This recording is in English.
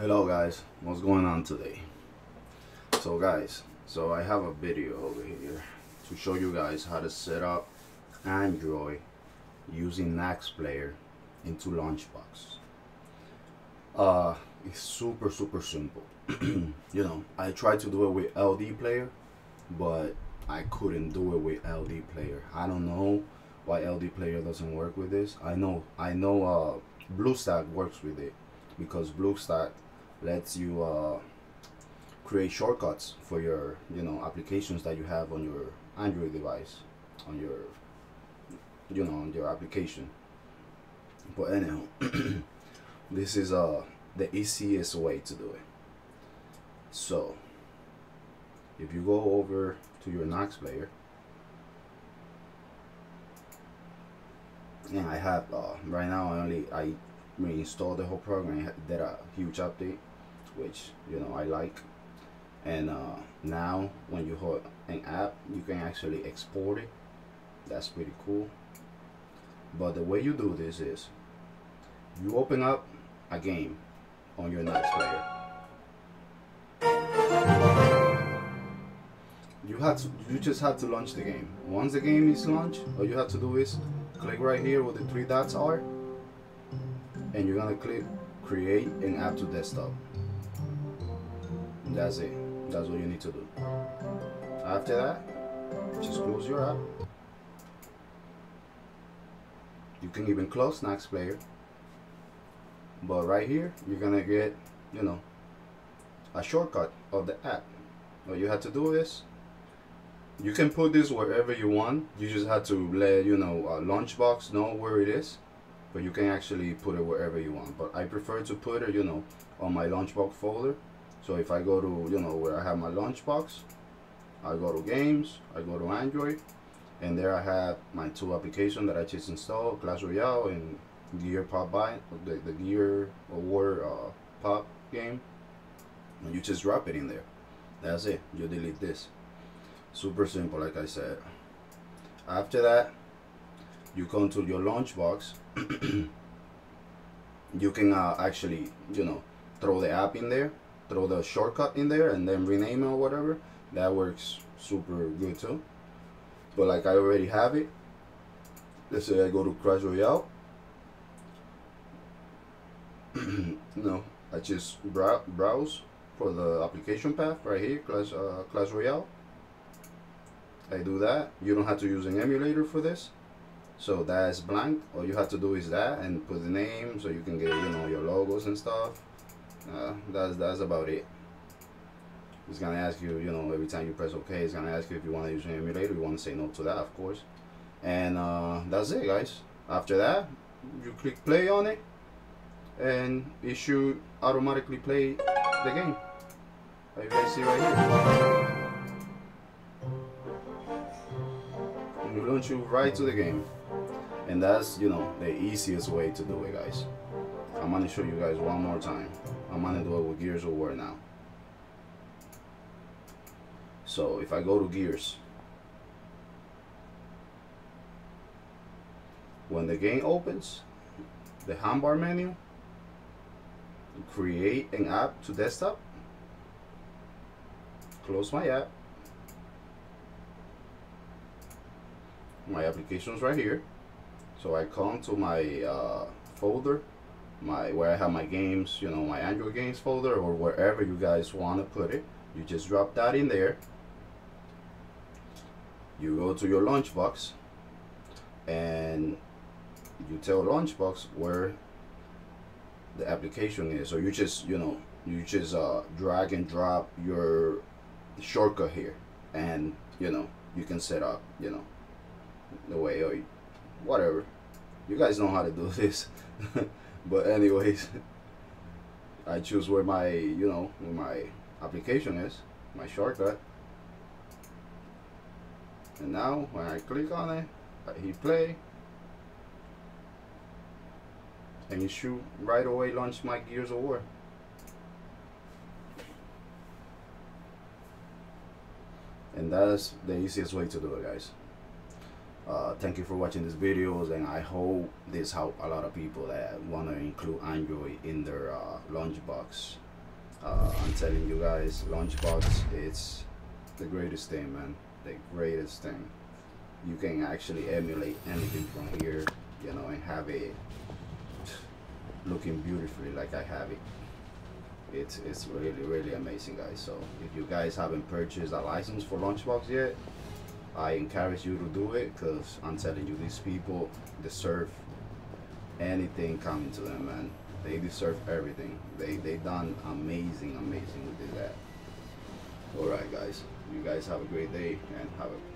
hello guys. What's going on today? So guys so I have a video over here to show you guys how to set up Android using Nox Player into Launchbox uh it's super super simple. You know I tried to do it with LD Player but I couldn't do it with LD Player. I don't know why LD Player doesn't work with this. I know I know uh BlueStack works with it because BlueStack lets you uh, create shortcuts for your you know applications that you have on your Android device on your you know on your application. But anyhow this is uh the easiest way to do it. So if you go over to your Nox player and I have uh, right now I only I reinstalled the whole program. I did a huge update which you know I like. And uh, now when you hold an app you can actually export it. That's pretty cool. But the way you do this is you open up a game on your Nox player. You have to you just have to launch the game. Once the game is launched all you have to do is click right here where the three dots are and you're gonna click create an app to desktop that's it. That's what you need to do. After that just close your app. You can even close Nox player. But right here you're gonna get you know a shortcut of the app. All you have to do is you can put this wherever you want. You just have to let you know a launchbox know where it is. But you can actually put it wherever you want. But I prefer to put it you know on my launchbox folder so if I go to you know where I have my launchbox I go to games I go to Android and there I have my two applications that I just installed Clash Royale and Gear Pop by the, the Gear War uh, Pop game. And you just drop it in there. That's it. You delete this. Super simple like I said. After that you come to your launch box. You can uh, actually you know throw the app in there throw the shortcut in there and then rename it or whatever that works super good too. But like I already have it. Let's say I go to Clash Royale. No I just browse for the application path right here Clash, uh, Clash Royale. I do that. You don't have to use an emulator for this. So that's blank. All you have to do is that and put the name so you can get you know your logos and stuff uh, that's that's about it. It's gonna ask you you know every time you press ok it's gonna ask you if you want to use an emulator you want to say no to that of course. And uh, that's it guys. After that you click play on it and it should automatically play the game. You guys see right here? And it launch you right to the game. And that's you know the easiest way to do it guys. I'm gonna show you guys one more time I'm gonna do it with Gears of War now. So if I go to Gears when the game opens the handbar menu create an app to desktop close my app. My applications right here. So I come to my uh, folder my where I have my games you know my Android games folder or wherever you guys want to put it you just drop that in there. You go to your launch box and you tell launchbox where the application is. So you just you know you just uh, drag and drop your shortcut here and you know you can set up you know the way or whatever. You guys know how to do this but anyways I choose where my you know where my application is my shortcut. And now when I click on it I hit play. And you should right away launch my Gears of War. And that's the easiest way to do it guys uh, thank you for watching these videos and I hope this help a lot of people that want to include Android in their uh, uh, I'm telling you guys LaunchBox it's the greatest thing man. The greatest thing. You can actually emulate anything from here you know and have it looking beautifully like I have it. It's it's really really amazing guys. So if you guys haven't purchased a license for Launchbox yet I encourage you to do it because I'm telling you these people deserve anything coming to them man. They deserve everything. They they done amazing amazing with that. All right guys. You guys have a great day and have a